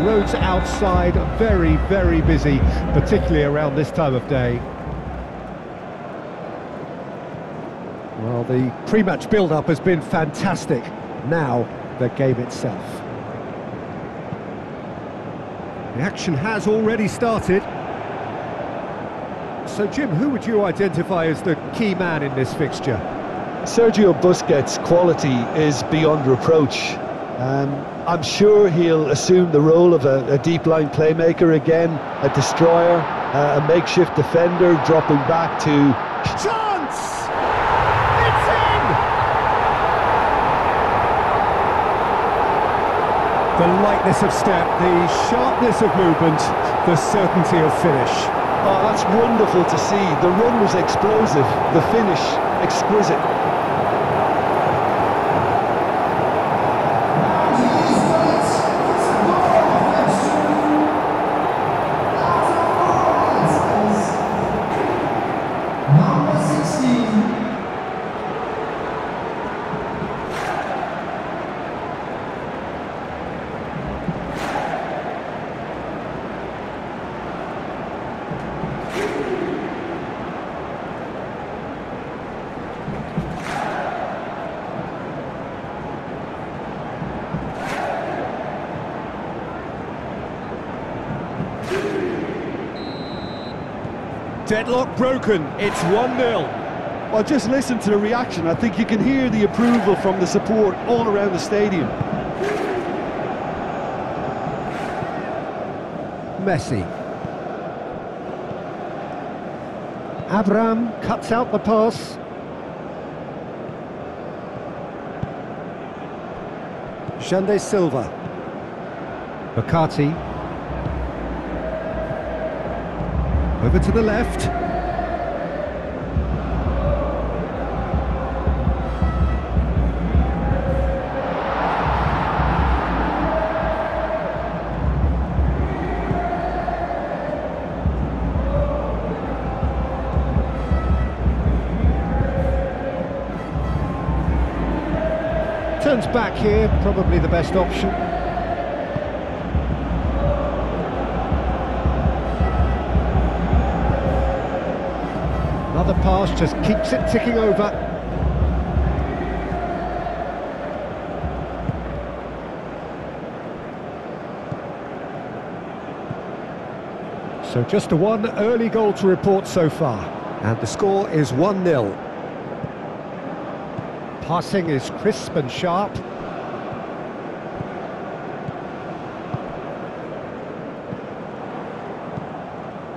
crowds outside, very, very busy, particularly around this time of day. Well, the pre-match build-up has been fantastic. Now, the game itself. The action has already started. So, Jim, who would you identify as the key man in this fixture? Sergio Busquets' quality is beyond reproach. Um, I'm sure he'll assume the role of a, a deep line playmaker again, a destroyer, uh, a makeshift defender, dropping back to. Chance! It's in! The lightness of step, the sharpness of movement, the certainty of finish. Oh, that's wonderful to see. The run was explosive, the finish exquisite. Não, mas. Deadlock broken, it's 1-0. Well, just listen to the reaction. I think you can hear the approval from the support all around the stadium. Messi. Abram cuts out the pass. Xande Silva. Bakati. Over to the left. Turns back here, probably the best option. Another pass just keeps it ticking over. So just a one early goal to report so far. And the score is 1-0. Passing is crisp and sharp.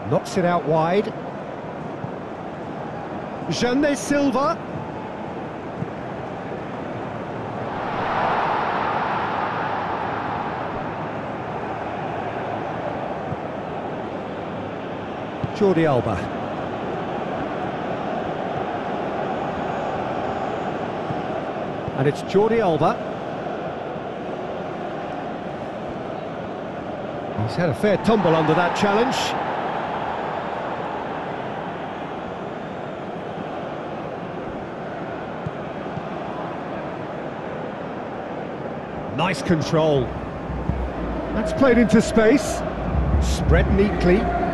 Knocks it out wide. Xande Silva. Jordi Alba. And it's Jordi Alba. He's had a fair tumble under that challenge. Nice control. That's played into space. Spread neatly.